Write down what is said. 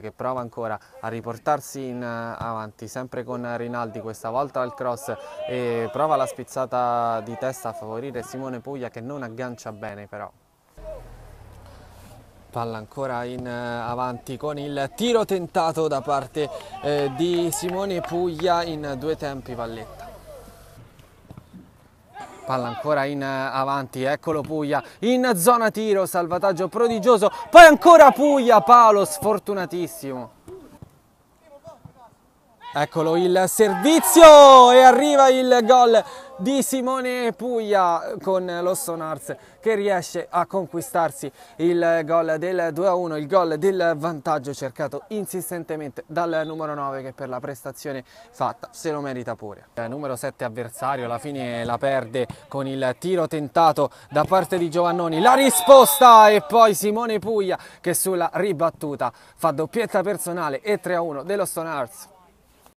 che prova ancora a riportarsi in eh, avanti, sempre con Rinaldi, questa volta al cross e prova la spizzata di testa a favorire Simone Puglia che non aggancia bene però. Palla ancora in eh, avanti con il tiro tentato da parte eh, di Simone Puglia in due tempi Valletta. Palla ancora in avanti, eccolo Puglia in zona tiro, salvataggio prodigioso, poi ancora Puglia, palo sfortunatissimo. Eccolo il servizio e arriva il gol di Simone Puglia con lo Sonars che riesce a conquistarsi il gol del 2-1, il gol del vantaggio cercato insistentemente dal numero 9 che per la prestazione fatta se lo merita pure. Numero 7 avversario alla fine la perde con il tiro tentato da parte di Giovannoni, la risposta e poi Simone Puglia che sulla ribattuta fa doppietta personale e 3-1 dello Sonars.